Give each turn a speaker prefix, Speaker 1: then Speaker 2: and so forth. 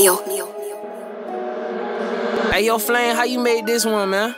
Speaker 1: Hey, yo, Flame, how you made this one, man?